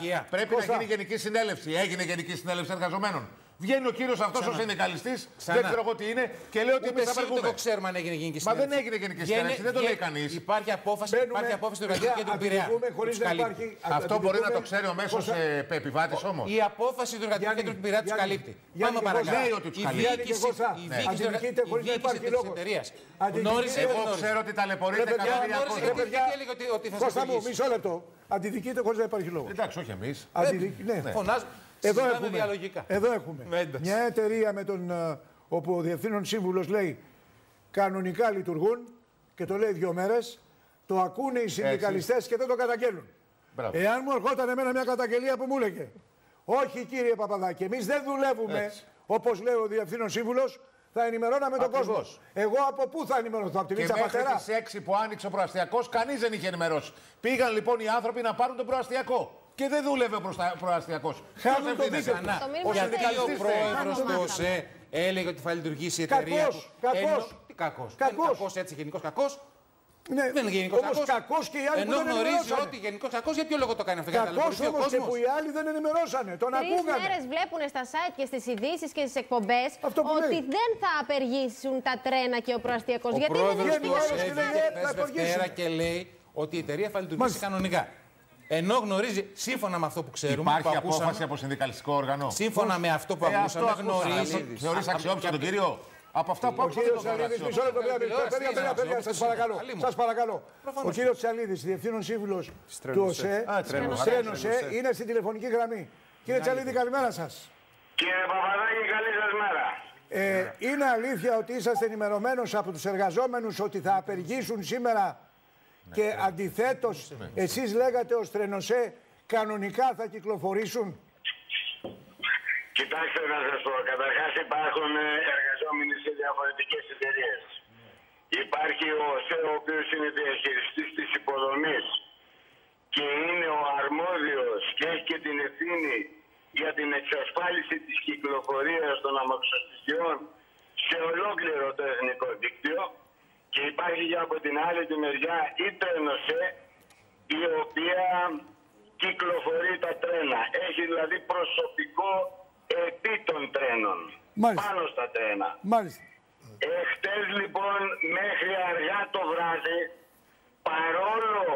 Υγεία. Πρέπει Κώστα. να γίνει γενική συνέλευση. Έγινε γενική συνέλευση εργαζομένων. Βγαίνει ο κύριος αυτός ο συνδικαλιστής, Ξανά. δεν ξέρω εγώ τι είναι, και λέει ότι Ούτε εμεί θα εσύ ούτε απεργούμε. εγώ ξέρουμε αν έγινε γενική Μα συνέλευση. δεν έγινε γενική Βγαίνει- συνέλευση, δεν το λέει βγαίνει- κανείς. Υπάρχει απόφαση, Μπαίνουμε- υπάρχει απόφαση του παιδιά, εργατικού κέντρου Πειραιά. αντιδικούμε χωρίς Τους να καλύπτει. υπάρχει- Αυτό μπορεί να το αντιδικούμε ξέρει ο μέσος πόσα- επιβάτη όμως. Η απόφαση του εργατικού Γιάννη, κέντρου του Πειραιά τους Γιάννη, καλύπτει. Γιάννη Πάμε και παρακάτω. Λέει ότι τους Η καλύπτει. Γιάννη και διοίκηση Κώστα, η διοίκηση του αντιδικείτε η χωρίς να διοίκηση υπάρχει της λόγος. εταιρείας Αντιδικείτε- γνώρισε ή δεν Εγώ γνώρισε. ξέρω ότι ταλαιπωρείται Ρε, παιδιά, εκατομμύρια γνώρισε κόσμο. και παιδιά, τι έλεγε ότι- ότι θα σε Κώστα μου, οδηγήσει. μισό λεπτό. Αντιδικείτε χωρίς να υπάρχει λόγος. Εντάξει, όχι εμείς. Αντιδικ- ναι. Φωνάζω. Εδώ Συζητάμε έχουμε, διαλογικά. εδώ έχουμε Με ένταση. μια εταιρεία με τον, ε, όπου ο διευθύνων σύμβουλος λέει κανονικά λειτουργούν και το λέει δύο μέρες. Το ακούνε οι συνδικαλιστές και δεν το καταγγέλνουν. Μπράβο. Εάν μου ερχόταν εμένα μια καταγγελία που μου έλεγε Όχι κύριε Παπαδάκη, εμείς δεν δουλεύουμε Έτσι. όπως λέει ο διευθύνων σύμβουλος, θα ενημερώναμε τον Ακριβώς. κόσμο. Εγώ από πού θα ενημερωθώ, από τη Και Βίτσα μέχρι Πατέρα; τις 6 που άνοιξε ο προαστιακός, κανείς δεν είχε ενημερώσει. Πήγαν λοιπόν οι άνθρωποι να πάρουν τον προαστιακό. Και δεν δούλευε ο προαστιακός. Χάνουν το δίκαιο τους. Ξανά. Το μήνυμα Γιατί είναι ο τέλειο. πρόεδρο Κάνουμε τους μάθαμε. ΟΣΕ έλεγε ότι θα λειτουργήσει η εταιρεία. Κακός, του. κακός. Ενώ- Τι κακός. Κακός. Κακός έτσι, γενικός κακός. Ναι, Δεν είναι γενικός όμως κακός. κακός και οι άλλοι που Ενώ δεν γνωρίζει ενημερώσανε. ότι γενικός κακός για ποιο λόγο το κάνει αυτό. Για να Κακός ταλαιπωρηθεί ο όμως και κόσμος; που οι άλλοι δεν ενημερώσανε. Τον Τρεις ακούγανε. μέρες βλέπουν στα site και στις ειδήσεις και στις εκπομπές Αυτό που ότι λέει. δεν θα απεργήσουν τα τρένα και ο προαστιακός. Ο Γιατί δεν πρόεδρος είναι του Βγαίνει ο ΟΣΕ άλλος και λέει, βγήκε «Ε, χθες θα Δευτέρα απεργήσουμε». και λέει ότι η εταιρεία θα λειτουργήσει Μάλιστα. κανονικά. Ενώ γνωρίζει, σύμφωνα με αυτό που ξέρουμε, Υπάρχει που ακούσαμε, απόφαση από συνδικαλιστικό όργανο. σύμφωνα με αυτό που Ε, αυτό ακούσαμε, ακούσαμε. γνωρίζει. Θεωρεί αξιόπιστο τον κύριο. Από αυτά που Ο άκουσα κύριο δεν το θεωρώ Τσαλίδη, μισό αξιόπιστο. λεπτό, παιδιά, παιδιά, παιδιά, παιδιά, παιδιά, σας παρακαλώ. Καλή μου. Σας παρακαλώ. Προφανώς. Ο κύριο Τσαλίδη, διευθύνων σύμβουλο του ΟΣΕ, Α, Τρένος. Στρένωσε, είναι στην τηλεφωνική γραμμή. Κύριε Τσαλίδη, καλημέρα σα. Κύριε Παπαδάκη, καλή σας μέρα. Ε, είναι αλήθεια ότι είσαστε ενημερωμένο από του εργαζόμενου ότι θα απεργήσουν σήμερα και αντιθέτως εσείς λέγατε ως Τρενοσέ κανονικά θα κυκλοφορήσουν; Κοιτάξτε να σας πω, καταρχάς υπάρχουν ε, εργαζόμενοι σε διαφορετικές εταιρείες. Υπάρχει ο ΟΣΕ, ο οποίος είναι διαχειριστής της υποδομής και είναι ο αρμόδιος και έχει και την ευθύνη για την εξασφάλιση της κυκλοφορίας των αμαξοστοιχειών σε ολόκληρο το εθνικό δίκτυο και υπάρχει και από την άλλη τη μεριά η Τρένοσέ η οποία κυκλοφορεί τα τρένα. Έχει δηλαδή προσωπικό επί των τρένων. Μάλιστα. Πάνω στα τρένα. Μάλιστα. Εχθές λοιπόν μέχρι αργά το βράδυ παρόλο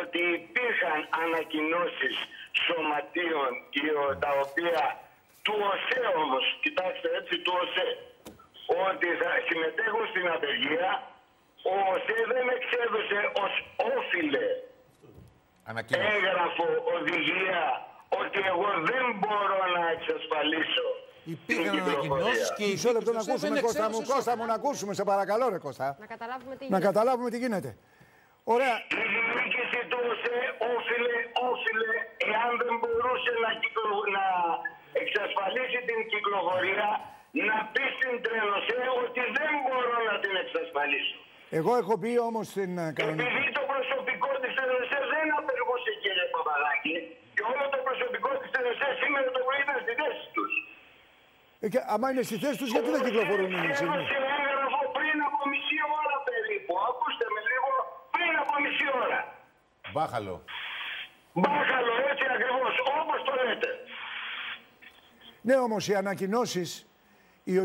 ότι υπήρχαν ανακοινώσεις σωματείων οι- τα οποία του ΟΣΕ όμως, κοιτάξτε έτσι του ΟΣΕ, ότι θα συμμετέχουν στην απεργία, ο ΟΣΕ δεν εξέδωσε ως όφιλε Ανακοίνωση. έγγραφο οδηγία ότι εγώ δεν μπορώ να εξασφαλίσω την Υπήρχαν κυκλοφορία. ανακοινώσεις και οι Μισό λεπτό να διοίκητες του ΟΣΕ ακούσουμε, δεν Κώστα μου, εξέδωσαν Κώστα μου, να ακούσουμε, σε παρακαλώ, ρε Κώστα. Να καταλάβουμε τι Να γίνεται. καταλάβουμε τι γίνεται. Ωραία. Η διοίκηση του ΟΣΕ όφιλε, όφιλε, εάν δεν μπορούσε να, κυκλο, να εξασφαλίσει την κυκλοφορία, να πει στην Τρενοσέ ότι δεν μπορώ να την εξασφαλίσω. Εγώ έχω πει όμως στην ε, κανονική. Επειδή το προσωπικό της Τρενοσέ δεν απεργούσε κύριε Παπαδάκη και όλο το προσωπικό της Τρενοσέ σήμερα το πρωί ήταν στη θέση τους. Ε, και άμα είναι στη θέση τους, γιατί δεν κυκλοφορούν οι σύγχρονοι. Έδωσε έγγραφο πριν από μισή ώρα περίπου. Ακούστε με λίγο, πριν από μισή ώρα. Μπάχαλο. Μπάχαλο, έτσι ακριβώς, όπως το λέτε. Ναι, όμως οι ανακοινώσεις,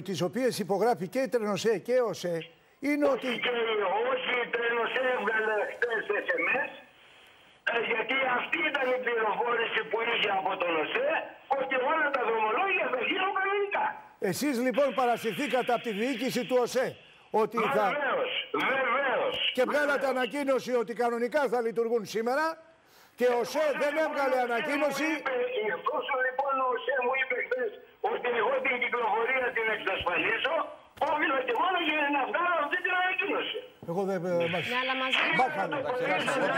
τι οποίε υπογράφει και η Τρενοσέ και ο ΟΣΕ, είναι ότι. Και όχι η Τρένος έβγαλε χτες SMS, ε, γιατί αυτή ήταν η πληροφόρηση που είχε από τον ΟΣΕ, ότι όλα τα δρομολόγια θα γίνουν κανονικά. Εσείς λοιπόν παρασυρθήκατε από τη διοίκηση του ΟΣΕ ότι θα... Βεβαίως, βεβαίως. και βγάλατε ανακοίνωση ότι κανονικά θα λειτουργούν σήμερα και ο ΟΣΕ δεν έβγαλε ανακοίνωση. Εφόσον λοιπόν ο ΟΣΕ μου είπε χθες ότι εγώ την κυκλοφορία την εξασφαλίσω, όφιλα και μόνο για να βγάλω αυτή την ανακοίνωση. Εγώ δεν... ε, μας- Ναι, αλλά μαζί με Μπάχαλο.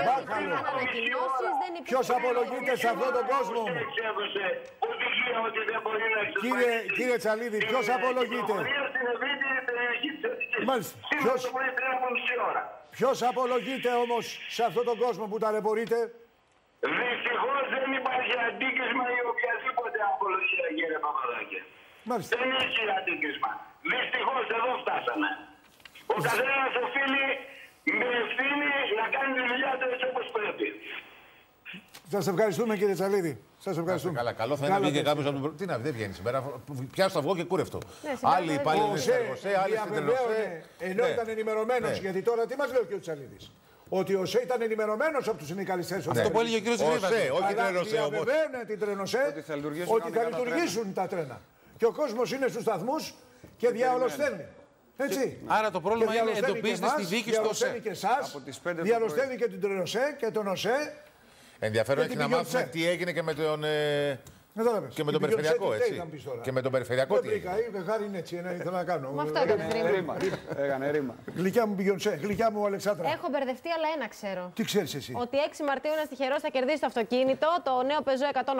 Μπάχαλο. ανακοινώσεις δεν υπήρχε. Ποιος απολογείται σε αυτόν τον κόσμο; Εξέδωσε οδηγία ότι δεν μπορεί να εξασφαλίσει. Κύριε, κύριε Τσαλίδη, ποιος την απολογείται; κυκλοφορία στην ευρύτερη περιοχή της Αττικής. Μάλιστα. Σήμερα Ποιος- το πρωί πριν από μισή ώρα. Ποιος απολογείται όμως σε αυτόν τον κόσμο που ταλαιπωρείται; Δυστυχώς δεν υπάρχει αντίκρισμα ή οποιαδήποτε απολογία, κύριε Παπαδάκη. Μάλιστα. Δεν έχει αντίκρισμα. Δυστυχώς εδώ φτάσαμε. Ο καθένας οφείλει με ευθύνη να κάνει τη δουλειά του έτσι όπως πρέπει. Σας ευχαριστούμε κύριε Τσαλίδη. Σας Είστε ευχαριστούμε. Καλά, καλό θα είναι να Καλά βγει και τα κάποιος από τον. Τι να βγει, δεν βγαίνει σήμερα. Πιάσω το αυγό και κούρευτο. Ναι, σήμερα Άλλοι δεν υπάλληλοι Ο είναι ΣΕ στην Εργοσέ, άλλοι στην διαβεβαίωνε, Τελοσέ. ενώ Ναι. ήταν ενημερωμένος. Ναι. Γιατί τώρα τι μας λέει ο κ. Τσαλίδης; Ότι ο ΣΕ ήταν ενημερωμένος από τους συνδικαλιστέ. Αυτό που έλεγε ο κύριος Ο Γρήβας. ΣΕ, όχι Αλλά Τελοσέ όμως. διαβεβαίωνε την Τρενοσέ Ότι θα λειτουργήσουν ότι θα κανονικά τα λειτουργήσουν τα τρένα. Και ο κόσμος είναι στους σταθμούς και διαολοστέλνει. Έτσι. Άρα το πρόβλημα Και είναι διαλωσταίνει εντοπίστε και στη εμάς, δίκη στο διαλωσταίνει ΣΕ. και εσάς, Από τις πέντε το διαλωσταίνει και την Τρενοσέ και τον ΟΣΕ. Ενδιαφέρον Και έχει την να μάθουμε Beyoncé. τι έγινε και με τον. ε, Κατάλαβες. Και με τον Την Beyoncé περιφερειακό, τι έτσι. θα πεις τώρα; Και με τον περιφερειακό Δεν τι βρήκα, έγινε. είπε χάρη είναι έτσι, ένα ήθελα να κάνω. Με αυτό έκανε Έκανε πριν. ρήμα. Έκανε ρήμα. Γλυκιά μου Beyoncé, γλυκιά μου Αλεξάνδρα. Έχω μπερδευτεί, αλλά ένα ξέρω. Τι ξέρεις εσύ; Ότι 6 Μαρτίου ένα τυχερό θα κερδίσει το αυτοκίνητο, το νέο Peugeot 100